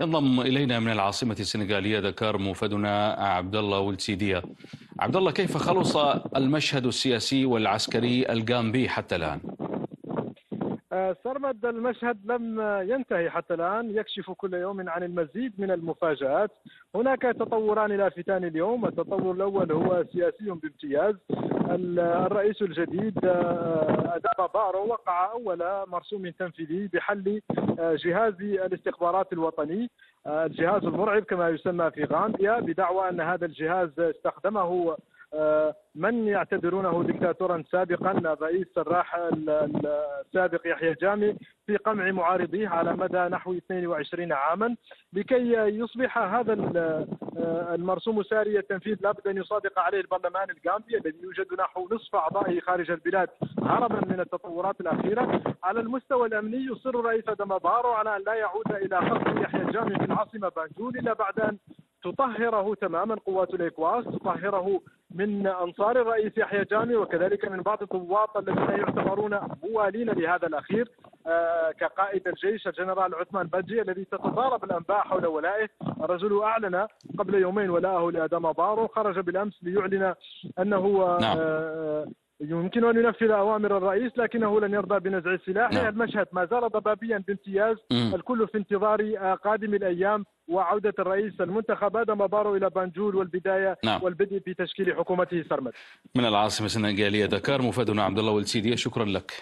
ينضم إلينا من العاصمة السنغالية دكار موفدنا عبد الله ولد سيديا. عبد الله كيف تلخص المشهد السياسي والعسكري الجامبي حتى الآن؟ سرمد المشهد لم ينتهي حتى الآن. يكشف كل يوم عن المزيد من المفاجآت. هناك تطوران لافتان اليوم. التطور الأول هو سياسي بامتياز. الرئيس الجديد أداما بارو وقع أول مرسوم تنفيذي بحل جهاز الاستخبارات الوطني. الجهاز المرعب كما يسمى في غامبيا بدعوى أن هذا الجهاز استخدمه من يعتبرونه دكتاتورا سابقا الرئيس الراحل السابق يحيى جامي في قمع معارضيه على مدى نحو 22 عاما لكي يصبح هذا المرسوم ساري التنفيذ لابد أن يصادق عليه البرلمان الغامبي الذي يوجد نحو نصف أعضائه خارج البلاد هربا من التطورات الأخيرة. على المستوى الأمني يصر الرئيس أداما بارو على أن لا يعود إلى قصر يحيى جامي في العاصمة بانجول إلا بعد أن تطهره تماما قوات الإكواس تطهره من أنصار الرئيس يحيى جامي وكذلك من بعض الضباط الذين يعتبرون موالين لهذا الأخير آه كقائد الجيش الجنرال عثمان بجي الذي تتضارب الأنباء حول ولائه الرجل أعلن قبل يومين ولاءه لأداما بارو خرج بالأمس ليعلن أنه نعم. آه يمكن أن ينفذ أوامر الرئيس لكنه لن يرضى بنزع السلاح نعم. المشهد ما زال ضبابيا بامتياز م. الكل في انتظار قادم الأيام وعودة الرئيس المنتخب آدم بارو إلى بانجول والبداية نعم. والبدء في تشكيل حكومته سرمد من العاصمة السنغاليه دكار مفادنا عبد الله والسيديه شكرا لك